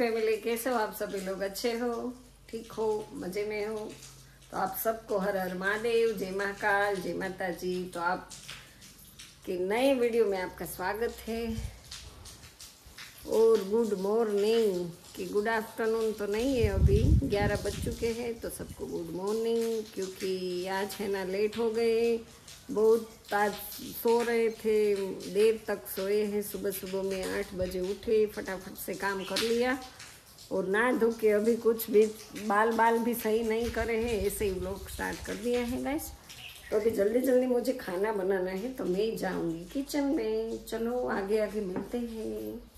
Family कैसे हो आप सभी लोग अच्छे हो, ठीक हो, मज़े में हो तो आप सबको हर हर महादेव, जय महाकाल, जय माता जी तो आप के नए वीडियो में आपका स्वागत है। और गुड मॉर्निंग। कि गुड आफ्टरनून तो नहीं है अभी। ग्यारह बज चुके हैं तो सबको गुड मॉर्निंग, क्योंकि आज है ना लेट हो गए। बहुत आज सो रहे थे, देर तक सोए हैं। सुबह सुबह में आठ बजे उठे, फटाफट से काम कर लिया। और ना धो के अभी कुछ भी बाल बाल भी सही नहीं करे हैं, ऐसे ही लोग स्टार्ट कर दिया है गैस तो अभी जल्दी जल्दी मुझे खाना बनाना है तो मैं जाऊँगी किचन में। चलो आगे आगे मिलते हैं।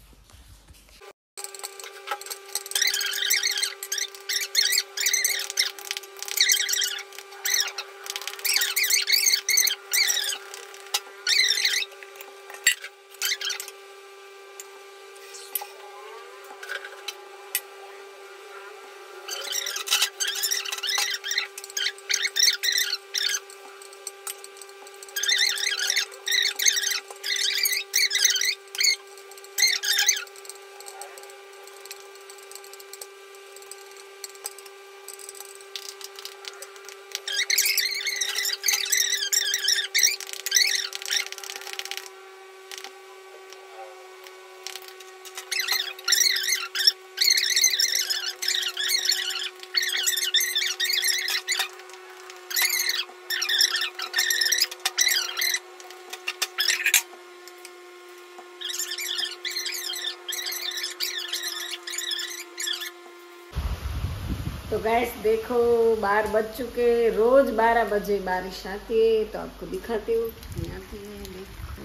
गैस देखो बारह बज चुके रोज बारह बजे बारिश आती है तो आपको दिखाती हूँ। कितनी आती है, देखो।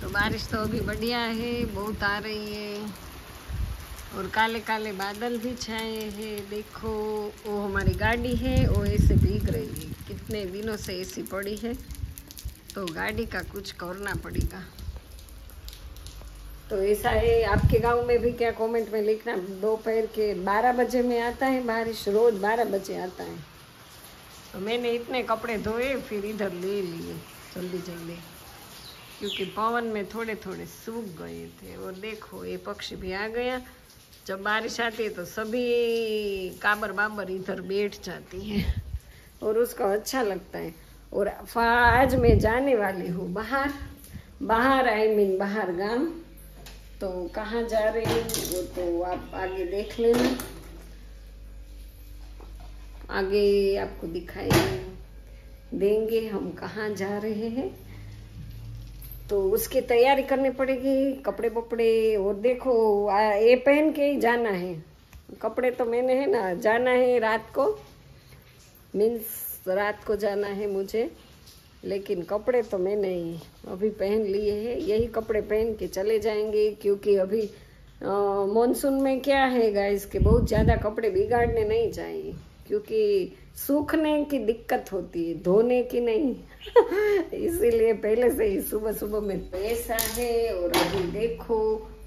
तो बारिश तो अभी बढ़िया है, बहुत आ रही है। और काले काले बादल भी छाए हैं, देखो। वो हमारी गाड़ी है, वो ऐसे भीग रही है। कितने दिनों से ऐसी पड़ी है तो गाड़ी का कुछ करना पड़ेगा। तो ऐसा है आपके गाँव में भी क्या कमेंट में लिखना? दोपहर के 12 बजे में आता है बारिश रोज 12 बजे आता है। तो मैंने इतने कपड़े धोए फिर इधर ले लिए जल्दी जल्दी। क्योंकि पवन में थोड़े थोड़े सूख गए थे। और देखो ये पक्षी भी आ गया। जब बारिश आती है तो सभी काबर बाबर इधर बैठ जाती है। और उसको अच्छा लगता है। और आज मैं जाने वाली हूँ बाहर। बाहर आई मीन बाहर गाँव। तो कहाँ जा रही हूँ वो तो आप आगे देख लेना। आगे आपको दिखाई देंगे हम कहाँ जा रहे हैं। तो उसकी तैयारी करनी पड़ेगी, कपड़े वपड़े और देखो ये पहन के ही जाना है। कपड़े तो मैंने, है ना, जाना है रात को। मीन्स रात को जाना है मुझे। लेकिन कपड़े तो मैंने अभी पहन लिए हैं। यही कपड़े पहन के चले जाएँगे, क्योंकि अभी मॉनसून में क्या है गाइस के बहुत ज़्यादा कपड़े बिगाड़ने नहीं चाहिए, क्योंकि सूखने की दिक्कत होती है, धोने की नहीं। इसीलिए पहले से ही सुबह सुबह में पैसा है और अभी देखो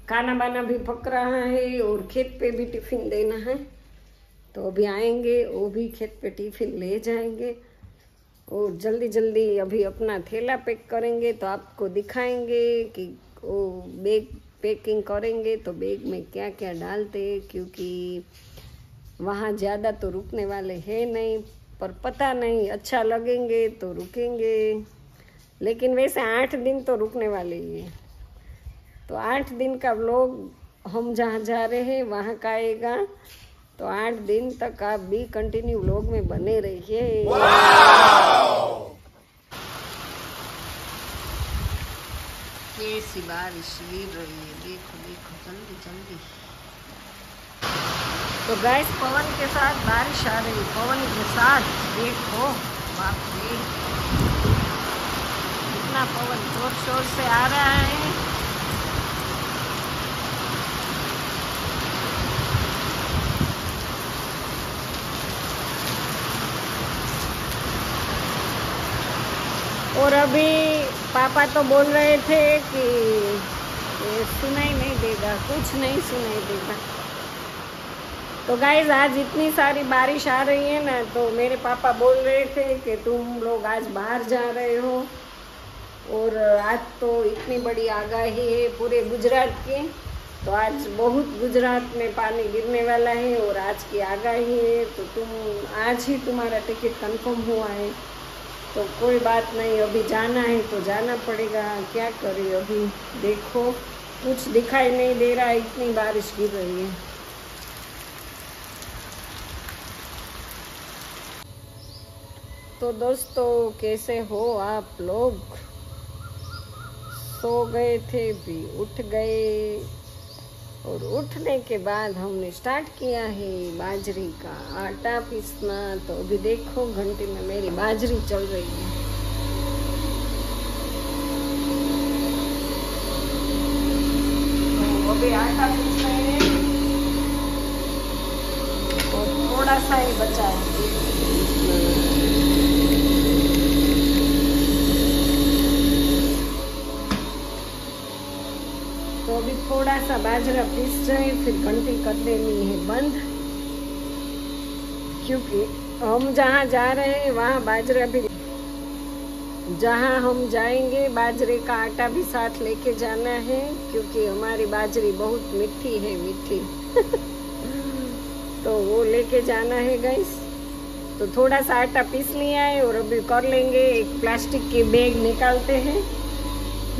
खाना बाना भी पक रहा है और खेत पे भी टिफ़िन देना है। तो अभी आएँगे, वो भी खेत पे टिफ़िन ले जाएँगे। और जल्दी जल्दी अभी अपना थैला पैक करेंगे तो आपको दिखाएँगे कि वो बैग पैकिंग करेंगे तो बैग में क्या क्या डालते क्योंकि वहाँ ज़्यादा तो रुकने वाले हैं नहीं, पर पता नहीं अच्छा लगेंगे तो रुकेंगे। लेकिन वैसे आठ दिन तो रुकने वाले ही है। तो आठ दिन का लोग हम जहाँ जा रहे हैं, वहाँ का आएगा। तो आठ दिन तक आप भी कंटिन्यू व्लॉग में बने रहिए। बारिश देखो जल्दी जल्दी। तो गैस पवन के साथ बारिश आ रही पवन के साथ देखो, बाप रे। इतना पवन ज़ोर शोर से आ रहा है और अभी पापा तो बोल रहे थे कि सुनाई नहीं देगा, कुछ नहीं सुनाई देगा. तो गाइज़ आज इतनी सारी बारिश आ रही है ना तो मेरे पापा बोल रहे थे कि तुम लोग आज बाहर जा रहे हो। और आज तो इतनी बड़ी आगाही है पूरे गुजरात की तो आज बहुत गुजरात में पानी गिरने वाला है और आज की आगाही है तो तुम, आज ही तुम्हारा टिकट कंफर्म हुआ है। तो कोई बात नहीं, अभी जाना है तो जाना पड़ेगा। क्या करें, अभी देखो। कुछ दिखाई नहीं दे रहा, इतनी बारिश गिर रही है। तो दोस्तों, कैसे हो आप लोग? सो गए थे भी, उठ गए। और उठने के बाद हमने स्टार्ट किया है बाजरी का आटा पीसना। तो अभी देखो, घंटे में मेरी बाजरी चल रही है। तो आटा और थोड़ा सा ही बचा है तो अभी थोड़ा सा बाजरा पीस जाए, फिर घंटी कर देनी है बंद। क्योंकि हम जहाँ जा रहे हैं, वहाँ बाजरा भी जहाँ हम जाएँगे, बाजरे का आटा भी साथ लेके जाना है, क्योंकि हमारी बाजरी बहुत मीठी है, मीठी। तो वो लेके जाना है गैस तो थोड़ा सा आटा पीस लिया है और अभी कर लेंगे। एक प्लास्टिक की बैग निकालते हैं।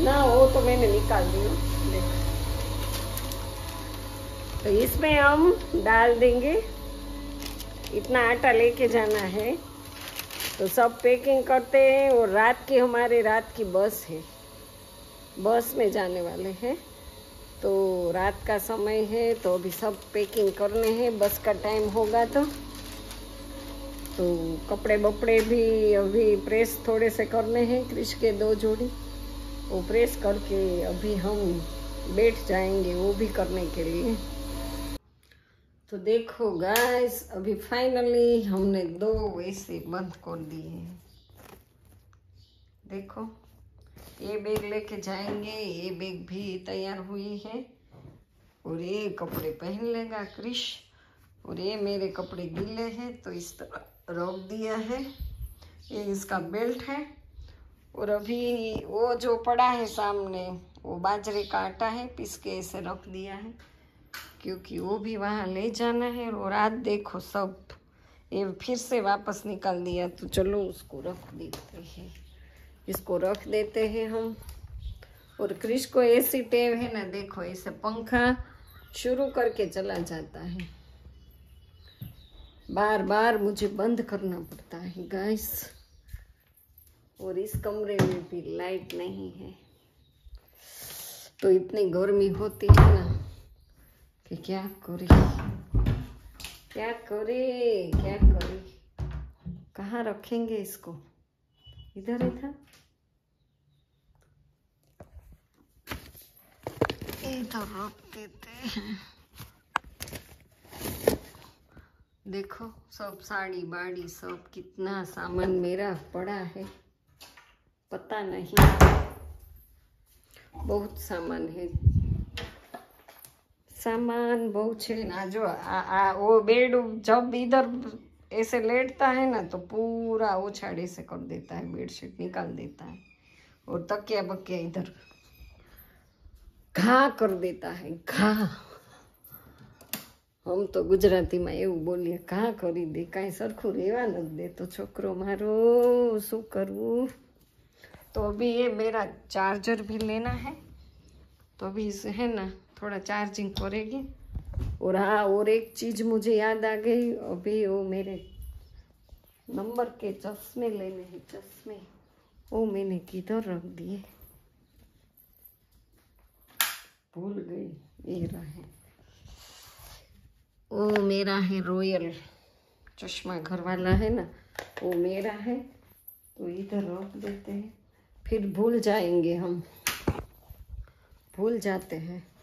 ना वो तो मैंने निकाल दिया। तो इसमें हम डाल देंगे। इतना आटा लेके जाना है। तो सब पैकिंग करते हैं और रात की हमारे रात की बस है। बस में जाने वाले हैं। तो रात का समय है तो अभी सब पैकिंग करने हैं। बस का टाइम होगा तो। तो कपड़े बपड़े भी अभी प्रेस थोड़े से करने हैं, क्रिश के दो जोड़ी। वो प्रेस करके अभी हम बैठ जाएँगे, वो भी करने के लिए। तो देखो गाइस अभी फाइनली हमने दो ऐसे बंद कर दिए हैं। देखो, ये बैग लेके जाएँगे, ये बैग भी तैयार हुई है। और ये कपड़े पहन लेगा क्रिश और ये मेरे कपड़े गीले हैं तो इस तरह रोक दिया है। ये इसका बेल्ट है। और अभी वो जो पड़ा है सामने, वो बाजरे का आटा है पीस के ऐसे रख दिया है। क्योंकि वो भी वहाँ ले जाना है और रात देखो सब। ये फिर से वापस निकाल दिया तो चलो उसको रख देते हैं। इसको रख देते हैं हम। और क्रिश को ऐसी टेव है ना, देखो ऐसे पंखा शुरू करके चला जाता है। बार बार मुझे बंद करना पड़ता है गैस और इस कमरे में भी लाइट नहीं है। तो इतनी गर्मी होती है ना कि क्या करे? क्या करे? क्या करे? कहाँ रखेंगे इसको? इधर ही था इधर रख देते देखो, सब साड़ी बाड़ी, सब कितना सामान मेरा पड़ा है। पता नहीं। बहुत सामान है। सामान बहुत है ना जो आ, आ, वो बेड जब इधर ऐसे लेटता है ना तो पूरा उछाड़ ऐसे कर देता है बेडशीट निकाल देता है और तकिया बकिया इधर ઘા કર દેતા હે ઘા આમ તો ગુજરાતીમાં એવું બોલીએ ઘા કરી દે કાંઈ સરખું રહેવા નથી દેતો છોકરો મારો શું કરવું तो अभी ये मेरा चार्जर भी लेना है तो अभी इसे है ना थोड़ा चार्जिंग करेगी। और हाँ और एक चीज़ मुझे याद आ गई, अभी वो मेरे नंबर के चश्मे लेने हैं, चश्मे। वो मैंने किधर रख दिए? भूल गई ये रहे वो मेरा है रॉयल चश्मा घर वाला है ना, वो मेरा है तो इधर रख देते हैं। फिर भूल जाएँगे हम। भूल जाते हैं।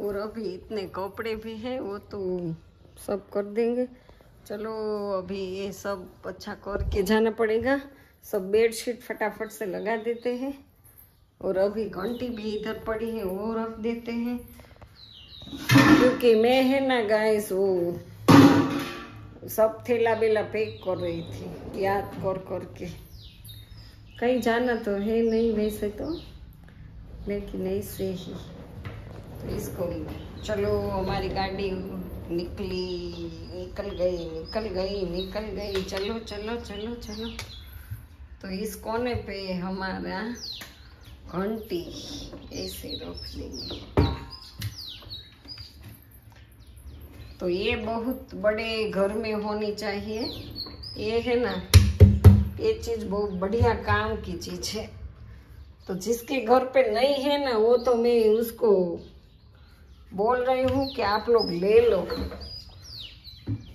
और अभी इतने कपड़े भी हैं, वो तो सब कर देंगे। चलो, अभी ये सब अच्छा करके जाना पड़ेगा। सब बेडशीट फटाफट से लगा देते हैं। और अभी घंटी भी इधर पड़ी है, वो रख देते हैं। क्योंकि मैं है ना गाइस वो सब थैला बेला पैक कर रही थी, याद कर कर के कहीं जाना तो है नहीं वैसे तो लेकिन ऐसे ही। तो इसको चलो, हमारी गाड़ी निकली, निकल गई निकल गई निकल गई। चलो चलो चलो चलो। तो इस कोने पे हमारा घंटी ऐसे रख देंगे। तो ये बहुत बड़े घर में होनी चाहिए। ये है ना, ये चीज़ बहुत बढ़िया काम की चीज़ है। तो जिसके घर पे नहीं है ना, वो तो मैं उसको बोल रही हूँ कि आप लोग ले लो।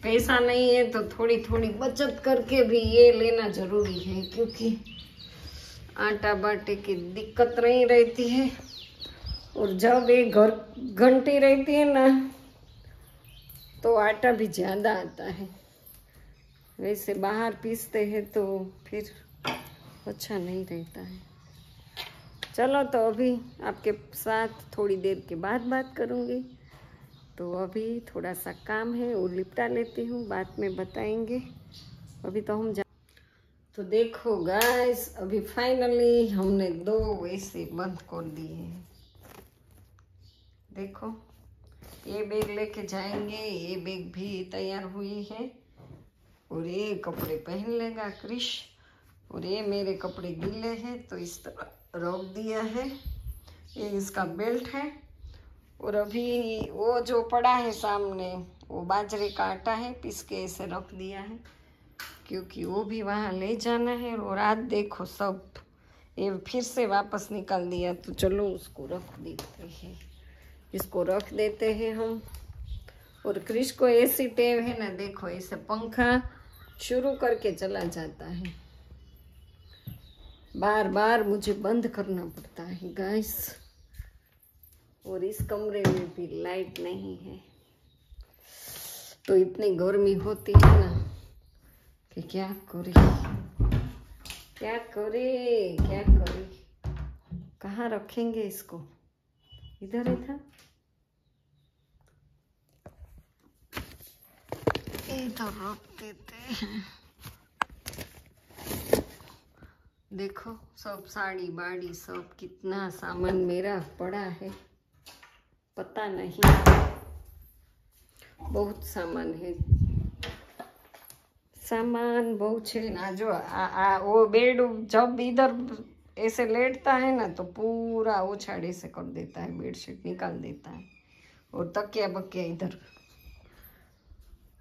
पैसा नहीं है तो थोड़ी थोड़ी बचत करके भी ये लेना ज़रूरी है, क्योंकि आटा बाटे की दिक्कत नहीं रहती है। और जब ये घर घंटी रहती है ना तो आटा भी ज़्यादा आता है। वैसे बाहर पीसते हैं तो फिर अच्छा नहीं रहता है। चलो तो अभी आपके साथ थोड़ी देर के बाद बात करूँगी। तो अभी थोड़ा सा काम है, वो लिपटा लेती हूँ, बाद में बताएँगे। अभी तो हम जा तो देखो गाइस अभी फाइनली हमने दो वैसे बंद कर दिए हैं। देखो, ये बैग लेके जाएँगे, ये बैग भी तैयार हुई है। और ये कपड़े पहन लेगा क्रिश। और ये मेरे कपड़े गीले हैं तो इस तरह। रोक दिया है। ये इसका बेल्ट है और अभी वो जो पड़ा है सामने, वो बाजरे का आटा है पीस के ऐसे रख दिया है। क्योंकि वो भी वहाँ ले जाना है और आज देखो सब। ये फिर से वापस निकाल दिया तो चलो उसको रख देते हैं। इसको रख देते हैं हम। और क्रिश को ऐसी टेव है ना, देखो ऐसे पंखा शुरू करके चला जाता है। बार बार मुझे बंद करना पड़ता है गैस और इस कमरे में भी लाइट नहीं है। तो इतनी गर्मी होती है ना कि क्या करे? क्या करे? क्या करे? कहाँ रखेंगे इसको? इधर इधर? इधर रख देते हैं। देखो सब साड़ी बाड़ी सब कितना सामान मेरा पड़ा है। पता नहीं। बहुत सामान है। सामान बहुत है। ना जो आ, आ वो बेड जब इधर ऐसे लेटता है ना तो पूरा ओछाड़े से कर देता है बेडशीट निकाल देता है। और तकिया बकिया इधर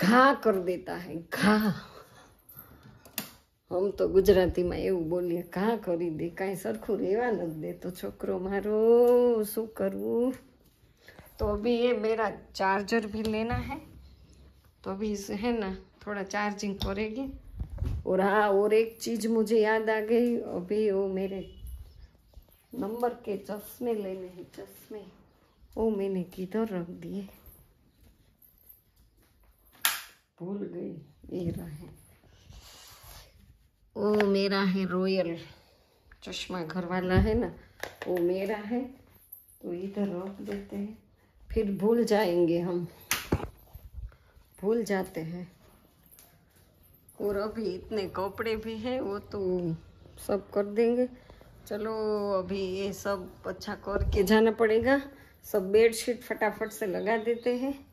घा कर देता है घा। આમ તો ગુજરાતીમાં એવું બોલીએ ઘા કરી દે કાંઈ સરખું રહેવા નથી દેતો છોકરો મારો શું કરવું तो अभी ये मेरा चार्जर भी लेना है तो अभी इसे है ना थोड़ा चार्जिंग करेगी और हाँ और एक चीज़ मुझे याद आ गई अभी वो मेरे नंबर के चश्मे लेने हैं चश्मे वो मैंने किधर रख दिए भूल गई ये रहे वो मेरा है रॉयल चश्मा घर वाला है ना, वो मेरा है तो इधर रख देते हैं। फिर भूल जाएँगे हम। भूल जाते हैं। और अभी इतने कपड़े भी हैं, वो तो सब कर देंगे। चलो, अभी ये सब अच्छा करके जाना पड़ेगा। सब बेडशीट फटाफट से लगा देते हैं।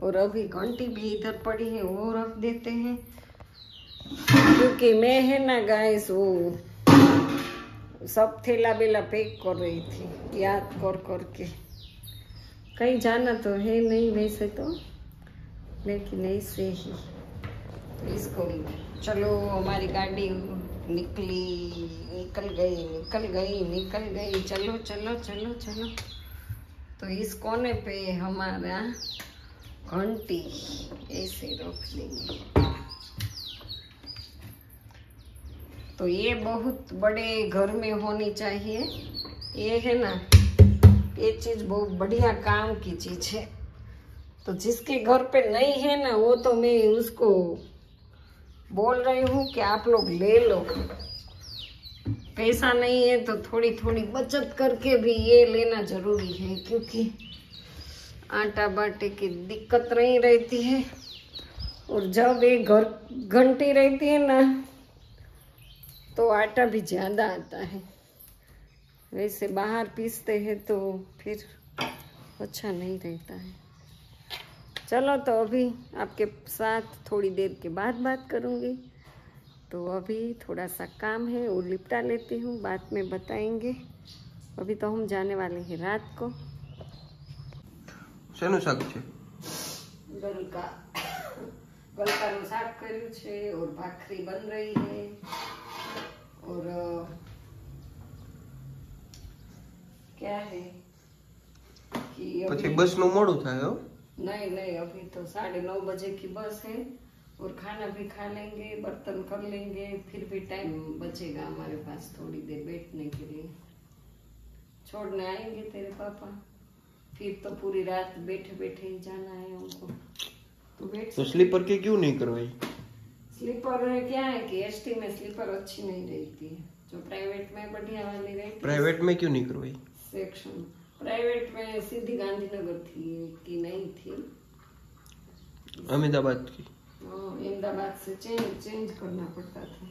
और अभी घंटी भी इधर पड़ी है, वो रख देते हैं। क्योंकि मैं है ना गाइस, वो सब थैला बेला पैक कर रही थी, याद कर कर के कहीं जाना तो है नहीं वैसे तो लेकिन ऐसे ही। इसको चलो, हमारी गाड़ी निकली, निकल गई निकल गई निकल गई। चलो चलो चलो चलो। तो इस कोने पे हमारा घंटी ऐसे रोक देंगे तो ये बहुत बड़े घर में होनी चाहिए। ये है ना, ये चीज़ बहुत बढ़िया काम की चीज़ है। तो जिसके घर पे नहीं है ना, वो तो मैं उसको बोल रही हूँ कि आप लोग ले लो। पैसा नहीं है तो थोड़ी थोड़ी बचत करके भी ये लेना ज़रूरी है, क्योंकि आटा बाटे की दिक्कत नहीं रहती है। और जब ये घर घंटी रहती है ना तो आटा भी ज़्यादा आता है वैसे बाहर पीसते हैं तो फिर अच्छा नहीं रहता है चलो तो अभी आपके साथ थोड़ी देर के बाद बात करूँगी तो अभी थोड़ा सा काम है वो लिपटा लेती हूँ बाद में बताएंगे अभी तो हम जाने वाले हैं रात को શેનું શાક છે ગલકા ગલકાનું શાક કર્યું છે और भाखरी बन रही है और अ, क्या है कि પછી अभी બસ નું મોડું થાય હો नहीं नहीं अभी तो साढ़े नौ बजे की बस है और खाना भी खा लेंगे बर्तन कर लेंगे फिर भी टाइम बचेगा हमारे पास थोड़ी देर बैठने के लिए छोड़ने आएंगे तेरे पापा फिर तो पूरी रात बैठे बैठे ही जाना है हमको तो, तो स्लीपर के क्यों नहीं करवाई? स्लीपर में क्या है कि एसटी में स्लीपर अच्छी नहीं रहती है जो प्राइवेट में बढ़िया वाली रहती प्राइवेट में क्यों नहीं करवाई? सेक्शन। प्राइवेट में सीधी गांधीनगर थी कि नहीं थी? अहमदाबाद की। हाँ, अहमदाबाद से चेंज चेंज करना पड़ता था।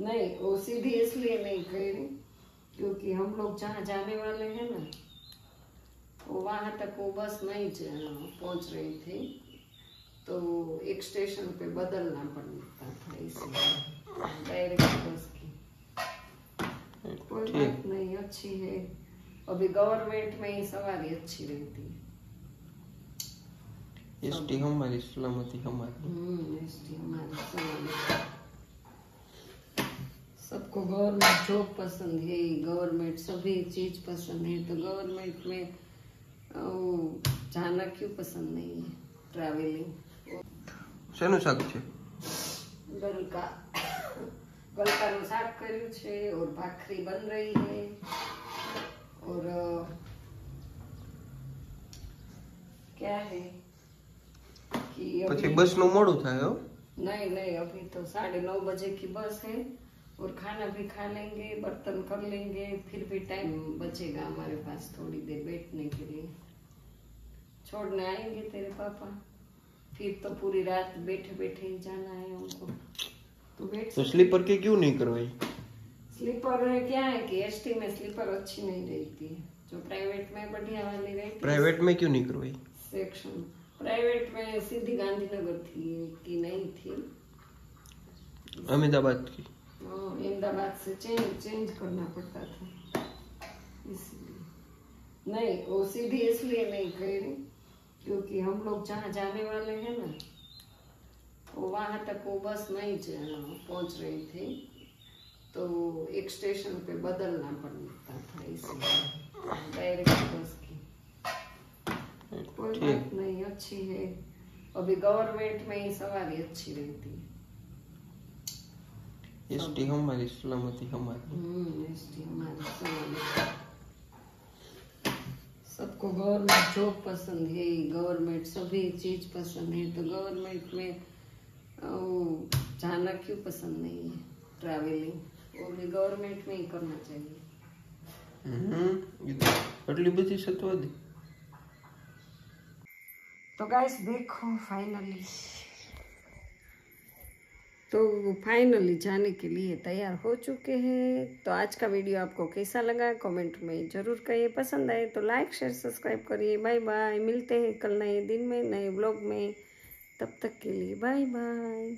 नहीं वो सीधी इसलिए नहीं कह रही क्योंकि हम लोग जहाँ जाने वाले हैं ना वहाँ तक वो बस नहीं पहुँच रही थी तो एक स्टेशन पे बदलना पड़ता था इसलिए डायरेक्ट बस की। कोई बात नहीं अच्छी है। अभी गवर्नमेंट में ही सवारी अच्छी रहती। है एसटी हमारी सलामती हमारी। हम्म, ST हमारे समाज। सबको गवर्नमेंट जॉब पसंद है गवर्नमेंट सभी चीज़ पसंद है तो गवर्नमेंट में જાના ક્યું પસંદ નહીં ટ્રાવેલિંગ શેનું શાક છે ગલકા ગલકાનું શાક કર્યું છે ઓર ભાખરી બન રહી है और क्या है कि પછી બસનું મોડું થાય હો નહીં નહીં અભી તો સાડે નવ બજે કી બસ है और खाना भी खा लेंगे बर्तन कर लेंगे फिर भी टाइम बचेगा हमारे पास थोड़ी देर बैठने के लिए। छोड़ने आएँगे तेरे पापा। फिर तो पूरी रात बैठे बैठे ही जाना है उनको। तो बैठ तो स्लीपर की क्यों नहीं करवाई? स्लीपर क्या है कि एस में स्लीपर अच्छी नहीं रहती है। जो प्राइवेट में बढ़िया वाली रहती प्राइवेट में क्यों नहीं करवाई? सेक्शन प्राइवेट में सीधी गांधीनगर थी कि नहीं थी? अहमदाबाद की। अहमदाबाद से चेंज चेंज करना पड़ता था। इसलिए। नहीं वो सीधी इसलिए नहीं करी क्योंकि हम लोग जहाँ जाने वाले हैं ना वो वहाँ तक वो बस नहीं पहुँच रही थी तो एक स्टेशन पे बदलना पड़ता था इसलिए डायरेक्ट बस की। कोई बात नहीं अच्छी है। अभी गवर्नमेंट में ही सवारी अच्छी रहती है। एसटी हमारी सलामती हमारी हम्म, ST हमारे समाज। सबको गवर्नमेंट जॉब पसंद है गवर्नमेंट सभी चीज पसंद है तो गवर्नमेंट में अ, वो जाना क्यों पसंद नहीं है ट्रैवलिंग वो भी गवर्नमेंट में ही करना चाहिए હમ એ તો આટલી બધી સત્વા દે तो गाइस देखो फाइनली तो फाइनली जाने के लिए तैयार हो चुके हैं। तो आज का वीडियो आपको कैसा लगा? कमेंट में ज़रूर कहिए। पसंद आए तो लाइक शेयर सब्सक्राइब करिए। बाय बाय मिलते हैं कल नए दिन में, नए ब्लॉग में। तब तक के लिए बाय बाय